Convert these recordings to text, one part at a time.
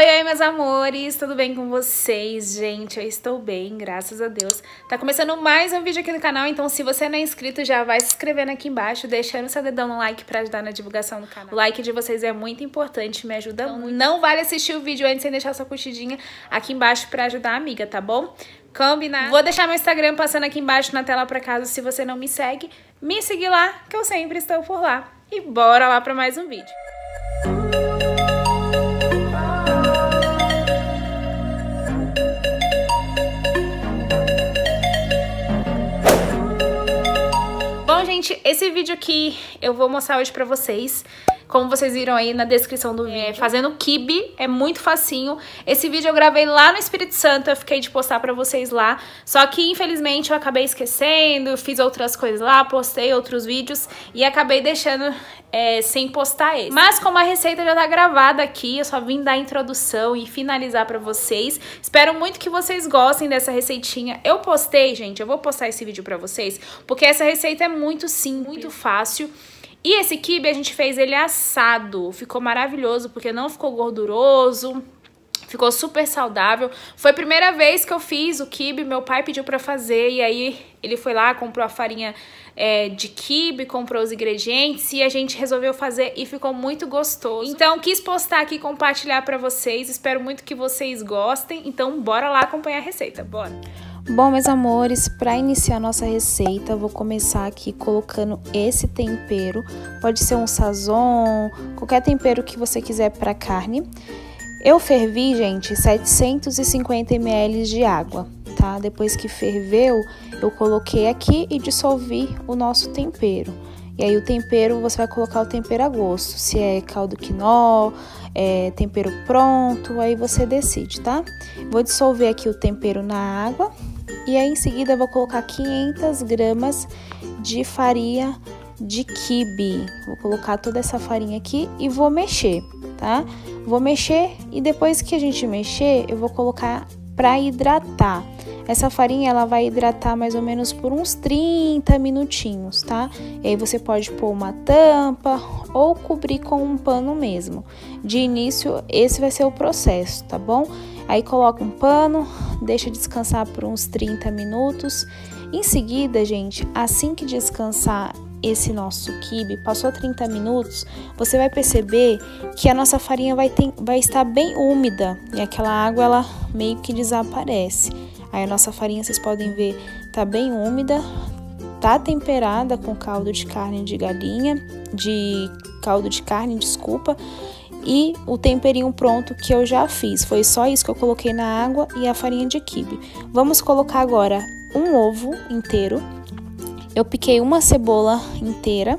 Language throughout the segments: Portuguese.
Oi, oi, meus amores, tudo bem com vocês? Gente, eu estou bem, graças a Deus. Tá começando mais um vídeo aqui no canal, então se você não é inscrito, já vai se inscrevendo aqui embaixo, deixando seu dedão no like pra ajudar na divulgação do canal. O like de vocês é muito importante, me ajuda então, muito. Não vale assistir o vídeo antes sem deixar sua curtidinha aqui embaixo pra ajudar a amiga, tá bom? Combinado? Vou deixar meu Instagram passando aqui embaixo na tela pra caso se você não me segue, me seguir lá, que eu sempre estou por lá. E bora lá pra mais um vídeo. gente, esse vídeo aqui eu vou mostrar hoje pra vocês. Como vocês viram aí na descrição do vídeo, fazendo kibe, é muito facinho. Esse vídeo eu gravei lá no Espírito Santo, eu fiquei de postar pra vocês lá. Só que, infelizmente, eu acabei esquecendo, fiz outras coisas lá, postei outros vídeos e acabei deixando é, sem postar esse. Mas como a receita já tá gravada aqui, eu só vim dar a introdução e finalizar pra vocês. Espero muito que vocês gostem dessa receitinha. Eu postei, gente, eu vou postar esse vídeo pra vocês, porque essa receita é muito simples, muito fácil. E esse quibe a gente fez ele assado, ficou maravilhoso porque não ficou gorduroso, ficou super saudável. Foi a primeira vez que eu fiz o quibe, meu pai pediu pra fazer e aí ele foi lá, comprou a farinha é, de quibe, comprou os ingredientes e a gente resolveu fazer e ficou muito gostoso. Então quis postar aqui, compartilhar pra vocês, espero muito que vocês gostem. Então bora lá acompanhar a receita, bora! Bom, meus amores, para iniciar nossa receita, vou começar aqui colocando esse tempero. Pode ser um sazon, qualquer tempero que você quiser para carne. Eu fervi, gente, 750 ml de água, tá? Depois que ferveu, eu coloquei aqui e dissolvi o nosso tempero. E aí o tempero, você vai colocar o tempero a gosto. Se é caldo quinó, é tempero pronto, aí você decide, tá? Vou dissolver aqui o tempero na água e aí em seguida vou colocar 500 gramas de farinha de quibe. Vou colocar toda essa farinha aqui e vou mexer, tá? Vou mexer e depois que a gente mexer, eu vou colocar para hidratar. Essa farinha ela vai hidratar mais ou menos por uns 30 minutinhos, tá? E aí você pode pôr uma tampa ou cobrir com um pano mesmo. De início, esse vai ser o processo, tá bom? Aí coloca um pano, deixa descansar por uns 30 minutos. Em seguida, gente, assim que descansar esse nosso quibe, passou 30 minutos, você vai perceber que a nossa farinha vai, ter, vai estar bem úmida e aquela água ela meio que desaparece. Aí a nossa farinha, vocês podem ver, tá bem úmida, tá temperada com caldo de carne de galinha, de caldo de carne, desculpa, e o temperinho pronto que eu já fiz. Foi só isso que eu coloquei na água e a farinha de quibe. Vamos colocar agora um ovo inteiro. Eu piquei uma cebola inteira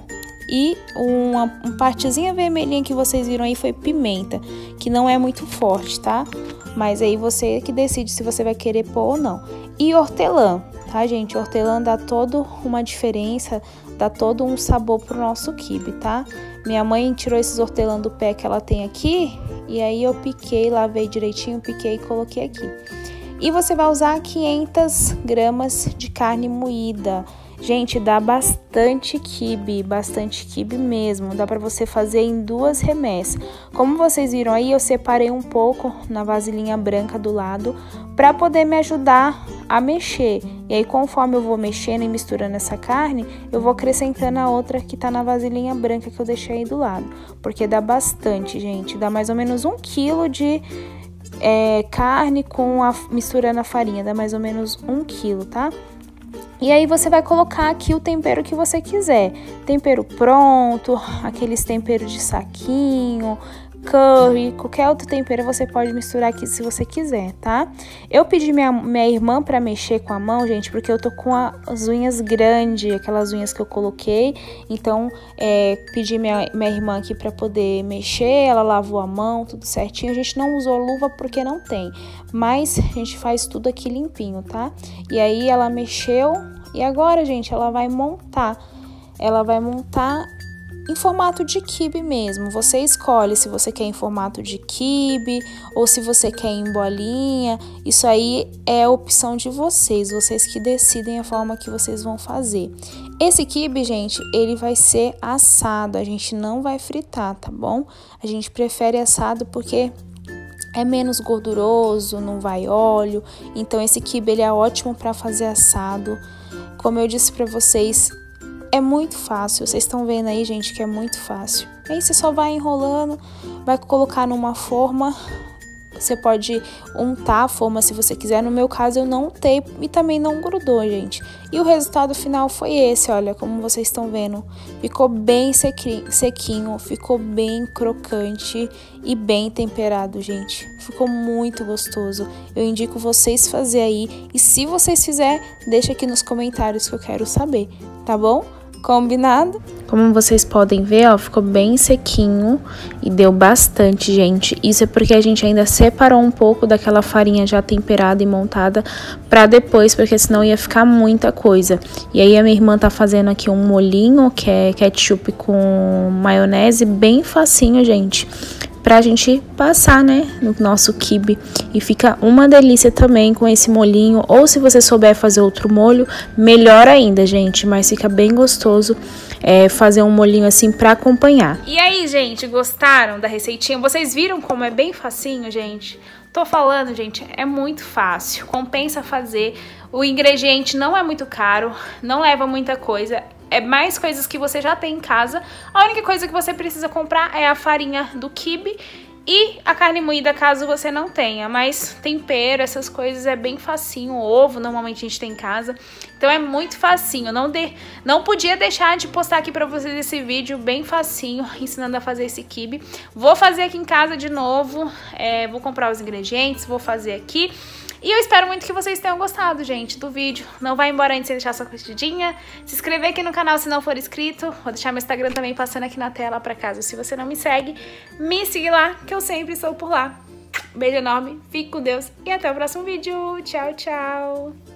e uma, uma partezinha vermelhinha que vocês viram aí foi pimenta, que não é muito forte, tá? Mas aí você que decide se você vai querer pôr ou não. E hortelã, tá, gente? Hortelã dá todo uma diferença, dá todo um sabor pro nosso quibe, tá? Minha mãe tirou esses hortelã do pé que ela tem aqui e aí eu piquei, lavei direitinho, piquei e coloquei aqui. E você vai usar 500 gramas de carne moída. Gente, dá bastante quibe, bastante quibe mesmo. Dá para você fazer em duas remessas. Como vocês viram aí, eu separei um pouco na vasilhinha branca do lado para poder me ajudar a mexer. E aí, conforme eu vou mexendo e misturando essa carne, eu vou acrescentando a outra que tá na vasilhinha branca que eu deixei aí do lado. Porque dá bastante, gente. Dá mais ou menos um quilo de é, carne com a misturando a farinha. Dá mais ou menos um quilo, tá? E aí você vai colocar aqui o tempero que você quiser. Tempero pronto, aqueles temperos de saquinho, curry, qualquer outro tempero você pode misturar aqui se você quiser, tá? Eu pedi minha, minha irmã para mexer com a mão, gente, porque eu tô com as unhas grandes, aquelas unhas que eu coloquei. Então, é, pedi minha, minha irmã aqui para poder mexer, ela lavou a mão, tudo certinho. A gente não usou luva porque não tem, mas a gente faz tudo aqui limpinho, tá? E aí ela mexeu e agora, gente, ela vai montar. Ela vai montar em formato de kibe mesmo. Você escolhe se você quer em formato de kibe ou se você quer em bolinha. Isso aí é a opção de vocês, vocês que decidem a forma que vocês vão fazer. Esse kibe, gente, ele vai ser assado, a gente não vai fritar, tá bom? A gente prefere assado porque é menos gorduroso, não vai óleo. Então esse quibe ele é ótimo para fazer assado. Como eu disse para vocês, é muito fácil. Vocês estão vendo aí, gente, que é muito fácil. Aí você só vai enrolando, vai colocar numa forma você pode untar a forma se você quiser. No meu caso, eu não untei e também não grudou, gente. E o resultado final foi esse, olha, como vocês estão vendo. Ficou bem sequinho, ficou bem crocante e bem temperado, gente. Ficou muito gostoso. Eu indico vocês fazer aí. E se vocês fizerem, deixa aqui nos comentários que eu quero saber, tá bom? Combinado? Como vocês podem ver, ó, ficou bem sequinho e deu bastante, gente. Isso é porque a gente ainda separou um pouco daquela farinha já temperada e montada para depois, porque senão ia ficar muita coisa. E aí a minha irmã tá fazendo aqui um molinho, que é ketchup com maionese, bem facinho, gente pra gente passar, né, no nosso quibe. E fica uma delícia também com esse molinho, ou se você souber fazer outro molho, melhor ainda, gente, mas fica bem gostoso é, fazer um molinho assim pra acompanhar. E aí, gente, gostaram da receitinha? Vocês viram como é bem facinho, gente? Tô falando, gente, é muito fácil, compensa fazer. O ingrediente não é muito caro, não leva muita coisa é mais coisas que você já tem em casa. A única coisa que você precisa comprar é a farinha do kibe e a carne moída, caso você não tenha. Mas tempero, essas coisas é bem facinho. Ovo, normalmente a gente tem em casa. Então é muito facinho. Não, de... não podia deixar de postar aqui pra vocês esse vídeo bem facinho, ensinando a fazer esse kibe. Vou fazer aqui em casa de novo. É, vou comprar os ingredientes, vou fazer aqui. E eu espero muito que vocês tenham gostado, gente, do vídeo. Não vai embora antes de deixar sua curtidinha, se inscrever aqui no canal se não for inscrito. Vou deixar meu Instagram também passando aqui na tela para caso se você não me segue, me siga lá, que eu sempre estou por lá. Beijo enorme, fique com Deus e até o próximo vídeo. Tchau, tchau!